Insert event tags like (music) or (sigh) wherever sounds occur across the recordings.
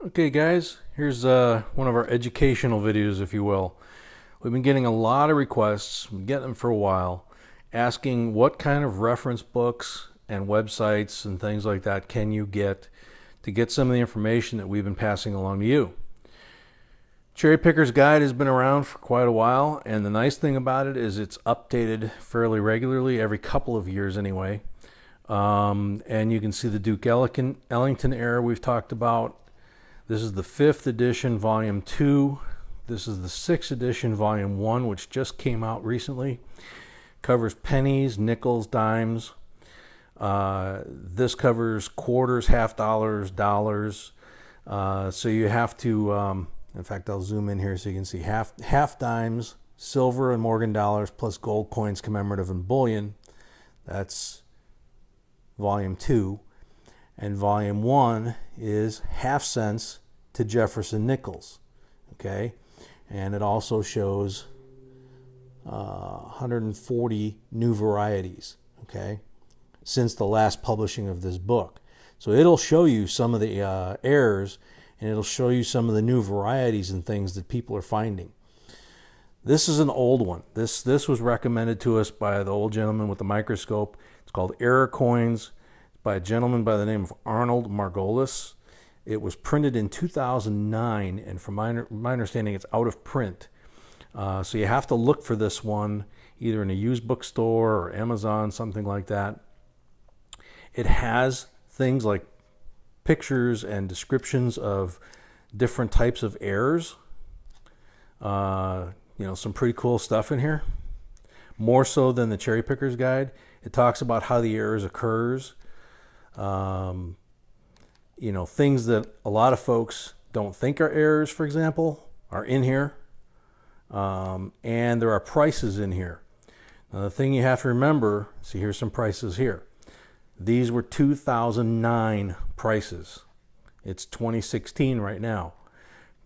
Okay guys, here's uh, one of our educational videos if you will. We've been getting a lot of requests, we get them for a while, asking what kind of reference books and websites and things like that can you get to get some of the information that we've been passing along to you. Cherry Picker's Guide has been around for quite a while and the nice thing about it is it's updated fairly regularly, every couple of years anyway. Um, and you can see the Duke Ellington error we've talked about this is the fifth edition, volume two. This is the sixth edition, volume one, which just came out recently. Covers pennies, nickels, dimes. Uh, this covers quarters, half dollars, dollars. Uh, so you have to, um, in fact, I'll zoom in here so you can see half, half dimes, silver and Morgan dollars, plus gold coins, commemorative, and bullion. That's volume two. And volume one is half cents to Jefferson nickels. Okay, and it also shows uh, 140 new varieties. Okay, since the last publishing of this book. So it'll show you some of the uh, errors and it'll show you some of the new varieties and things that people are finding. This is an old one. This this was recommended to us by the old gentleman with the microscope. It's called Error Coins by a gentleman by the name of Arnold Margolis. It was printed in 2009, and from my, my understanding, it's out of print. Uh, so you have to look for this one either in a used bookstore or Amazon, something like that. It has things like pictures and descriptions of different types of errors. Uh, you know, some pretty cool stuff in here. More so than the Cherry Picker's Guide. It talks about how the errors occurs um, you know, things that a lot of folks don't think are errors, for example, are in here. Um, and there are prices in here. Now, the thing you have to remember, see, here's some prices here. These were 2009 prices. It's 2016 right now.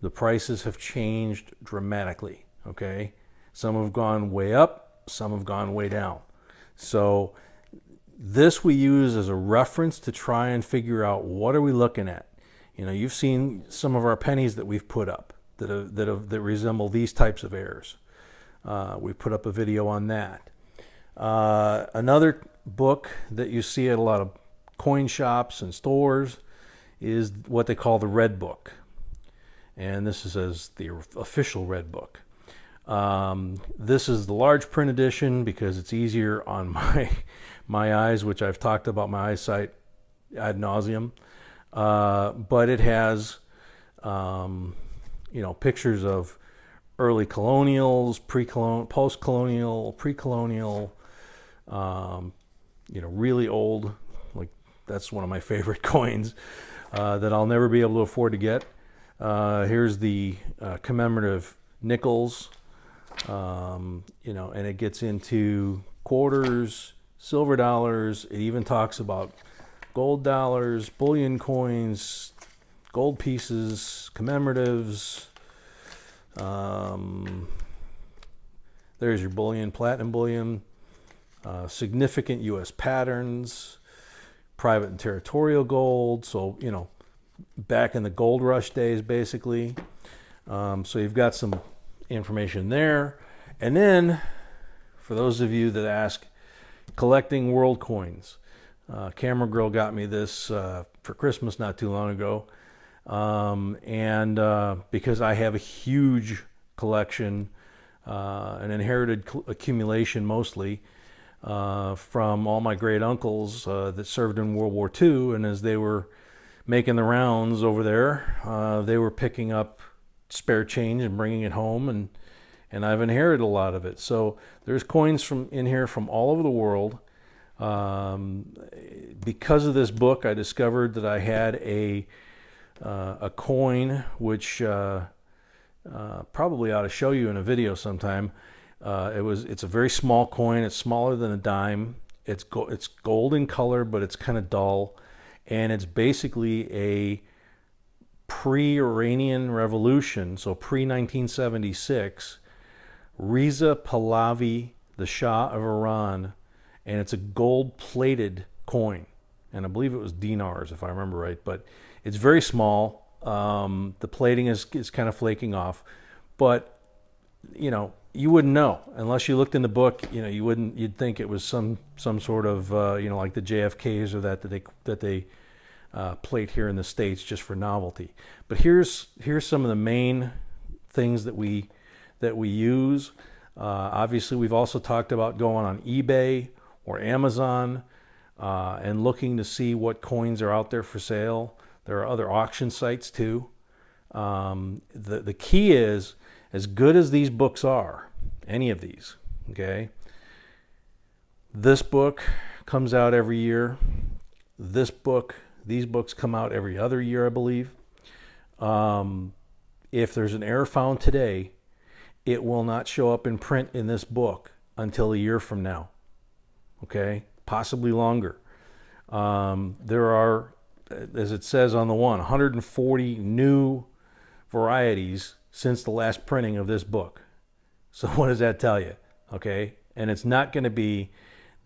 The prices have changed dramatically, okay? Some have gone way up, some have gone way down. So this we use as a reference to try and figure out what are we looking at. You know, you've seen some of our pennies that we've put up that have, that have, that resemble these types of errors. Uh, we put up a video on that. Uh, another book that you see at a lot of coin shops and stores is what they call the Red Book, and this is as the official Red Book. Um, this is the large print edition because it's easier on (laughs) my my eyes, which I've talked about my eyesight ad nauseum. Uh, but it has, um, you know, pictures of early colonials, pre-colonial, post-colonial, pre-colonial, um, you know, really old. Like that's one of my (laughs) favorite coins uh, that I'll never be able to afford to get. Uh, here's the uh, commemorative nickels, um, you know, and it gets into quarters, silver dollars. It even talks about gold dollars, bullion coins, gold pieces, commemoratives. Um, there's your bullion, platinum bullion, uh, significant U.S. patterns, private and territorial gold. So, you know, back in the gold rush days, basically. Um, so you've got some information there. And then, for those of you that ask, collecting world coins. Uh, Camera Girl got me this uh, for Christmas not too long ago. Um, and uh, because I have a huge collection, uh, an inherited accumulation mostly, uh, from all my great uncles uh, that served in World War II. And as they were making the rounds over there, they were picking up spare change and bringing it home. And and I've inherited a lot of it. So there's coins from in here from all over the world. Um, because of this book, I discovered that I had a uh, a coin which uh, uh, probably ought to show you in a video sometime. Uh, it was it's a very small coin. It's smaller than a dime. It's go, it's gold in color, but it's kind of dull, and it's basically a pre-Iranian Revolution, so pre-1976 Reza Pahlavi, the Shah of Iran, and it's a gold plated coin. And I believe it was dinars, if I remember right, but it's very small. Um, the plating is, is kind of flaking off, but you know you wouldn't know unless you looked in the book. You know you wouldn't. You'd think it was some some sort of uh, you know like the JFKs or that that they that they uh, plate here in the states just for novelty. But here's here's some of the main things that we that we use. Uh, obviously, we've also talked about going on eBay or Amazon uh, and looking to see what coins are out there for sale. There are other auction sites too. Um, the the key is as good as these books are, any of these, okay. This book comes out every year. This book, these books come out every other year, I believe. Um, if there's an error found today, it will not show up in print in this book until a year from now. Okay, possibly longer. Um, there are, as it says on the one, 140 new varieties since the last printing of this book. So, (laughs) what does that tell you? Okay, and it's not going to be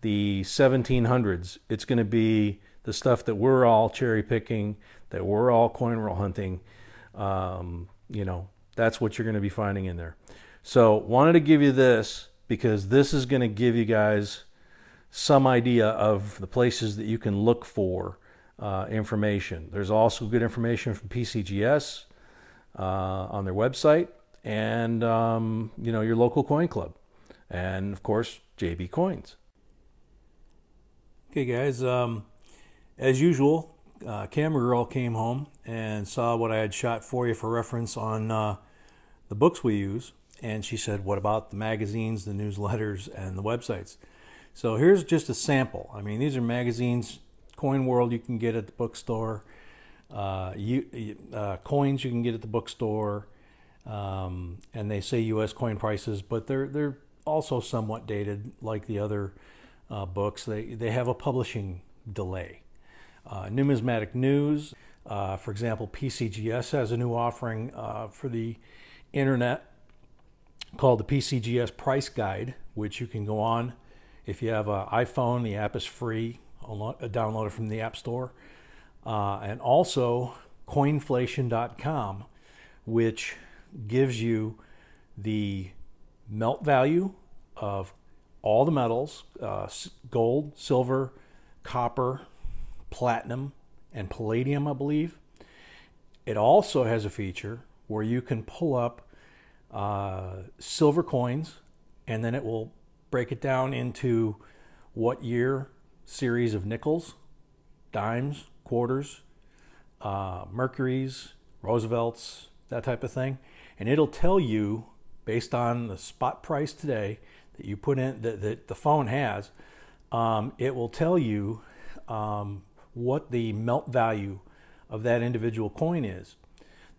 the 1700s, it's going to be the stuff that we're all cherry picking, that we're all coin roll hunting. Um, you know, that's what you're going to be finding in there. So, wanted to give you this because this is going to give you guys some idea of the places that you can look for uh, information. There's also good information from PCGS uh, on their website and um, you know your local coin club and of course JB Coins. Okay, guys. Um, as usual, uh, camera girl came home and saw what I had shot for you for reference on uh, the books we use, and she said, "What about the magazines, the newsletters, and the websites?" So here's just a sample. I mean, these are magazines, Coin World you can get at the bookstore, uh, you, uh, coins you can get at the bookstore, um, and they say U.S. coin prices, but they're they're also somewhat dated, like the other uh, books. They they have a publishing delay. Uh, numismatic news, uh, for example, PCGS has a new offering uh, for the internet called the PCGS Price Guide, which you can go on if you have an iPhone. The app is free. Uh, download it from the App Store. Uh, and also coinflation.com, which gives you the melt value of all the metals uh, gold, silver, copper, platinum, and palladium, I believe. It also has a feature where you can pull up uh, silver coins and then it will break it down into what year series of nickels, dimes, quarters, uh, mercuries, Roosevelts, that type of thing. And it'll tell you, based on the spot price today that you put in, that, that the phone has, um, it will tell you um, what the melt value of that individual coin is.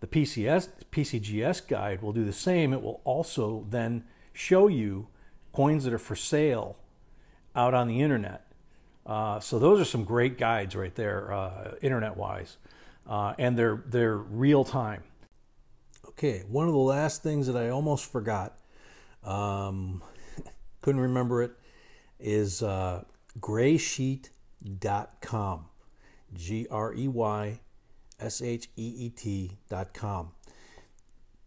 The PCS, PCGS guide will do the same. It will also then show you coins that are for sale out on the internet. Uh, so those are some great guides right there, uh, internet-wise, uh, and they're they're real time. Okay, one of the last things that I almost forgot, um, (laughs) couldn't remember it, is uh, greysheet.com. G R E Y S H E E T dot com.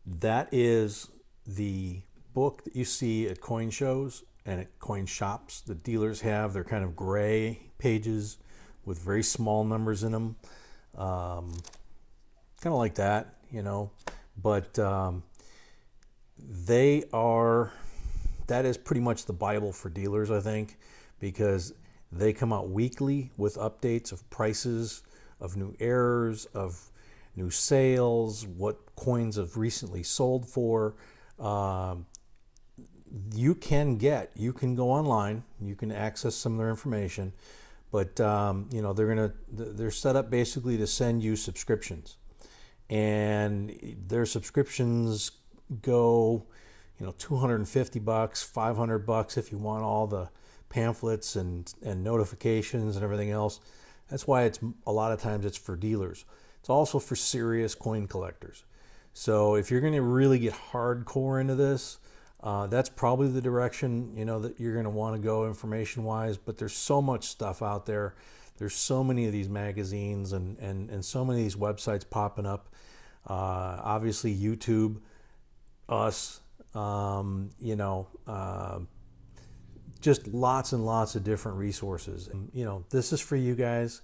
That is the book that you see at coin shows and at coin shops. The dealers have their kind of gray pages with very small numbers in them. Um, kind of like that, you know. But um, they are, that is pretty much the Bible for dealers, I think, because they come out weekly with updates of prices, of new errors, of new sales, what coins have recently sold for. Um, you can get, you can go online, you can access some of their information, but um, you know they're gonna they're set up basically to send you subscriptions, and their subscriptions go, you know, 250 bucks, 500 bucks if you want all the pamphlets and, and notifications and everything else. That's why it's a lot of times it's for dealers. It's also for serious coin collectors. So if you're going to really get hardcore into this, uh, that's probably the direction you know that you're going to want to go information wise. But there's so much stuff out there. There's so many of these magazines and and and so many of these websites popping up. Uh, obviously, YouTube, us, um, you know, uh, just lots and lots of different resources. And, you know, this is for you guys,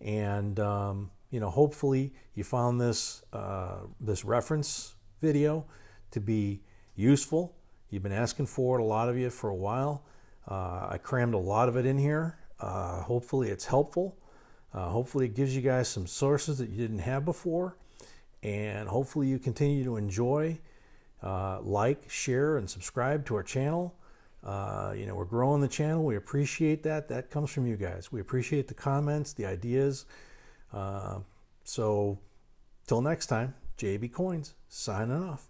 and um, you know, hopefully, you found this uh, this reference video to be useful. You've been asking for it, a lot of you, for a while. Uh, I crammed a lot of it in here. Uh, hopefully, it's helpful. Uh, hopefully, it gives you guys some sources that you didn't have before. And hopefully, you continue to enjoy, uh, like, share, and subscribe to our channel. Uh, you know, we're growing the channel. We appreciate that. That comes from you guys. We appreciate the comments, the ideas. Uh, so, till next time, JB Coins signing off.